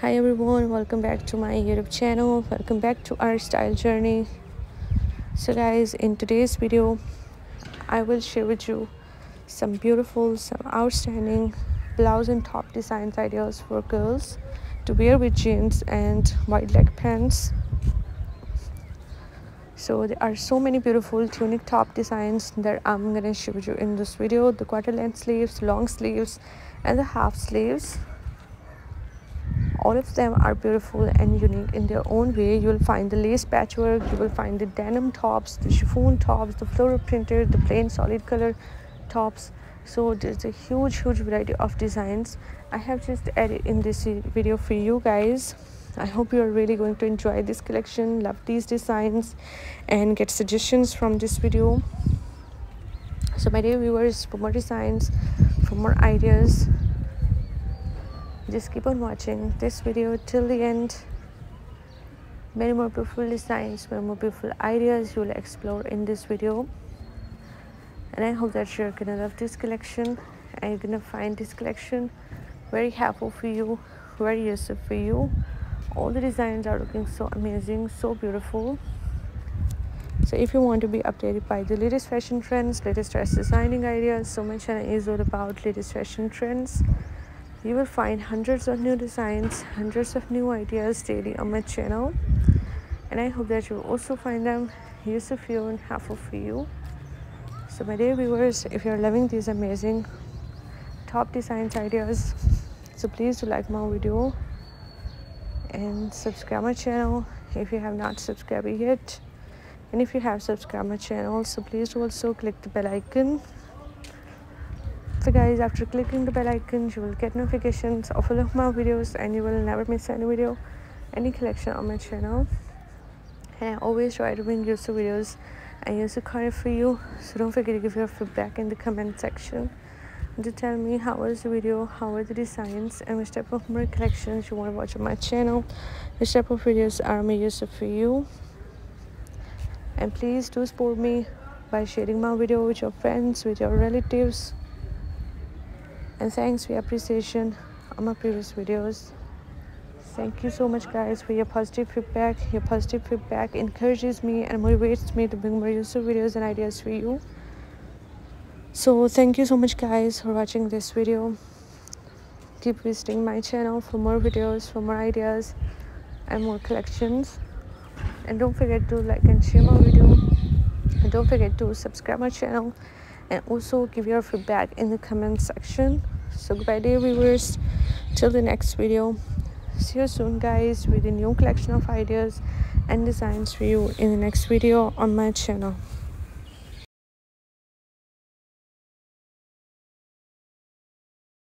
hi everyone welcome back to my youtube channel. Welcome back to our style journey. So guys in today's video i will share with you some beautiful some outstanding blouse and top designs ideas for girls to wear with jeans and wide leg pants. So there are so many beautiful tunic top designs that i'm gonna show you in this video. The quarter length sleeves long sleeves and the half sleeves all of them are beautiful and unique in their own way. You will find the lace patchwork you will find the denim tops the chiffon tops the floral printed the plain solid color tops. So there's a huge huge variety of designs. I have just added in this video for you guys. I hope you are really going to enjoy this collection love these designs and get suggestions from this video. So my dear viewers for more designs for more ideas just keep on watching this video till the end. Many more beautiful designs many more beautiful ideas you will explore in this video. And i hope that you're gonna love this collection and you're gonna find this collection very helpful for you very useful for you. All the designs are looking so amazing so beautiful. So if you want to be updated by the latest fashion trends latest dress designing ideas so my channel is all about latest fashion trends you will find hundreds of new designs hundreds of new ideas daily on my channel. And i hope that you also find them useful and helpful for you. So my dear viewers if you're loving these amazing top designs ideas so please do like my video and subscribe my channel if you have not subscribed yet. And if you have subscribed my channel so please also click the bell icon so guys after clicking the bell icon you will get notifications of all of my videos and you will never miss any video any collection on my channel. And i always try to bring useful videos and useful content for you. So don't forget to give your feedback in the comment section. To tell me how was the video how were the designs and which type of more collections you want to watch on my channel. Which type of videos are more useful for you. And please do support me by sharing my video with your friends with your relatives and thanks for your appreciation on my previous videos. Thank you so much guys for your positive feedback. Your positive feedback encourages me and motivates me to bring more useful videos and ideas for you. So thank you so much guys for watching this video. Keep visiting my channel for more videos for more ideas and more collections. And don't forget to like and share my video. And don't forget to subscribe my channel and also give your feedback in the comment section. So goodbye dear viewers. Till the next video. See you soon guys with a new collection of ideas and designs for you in the next video on my channel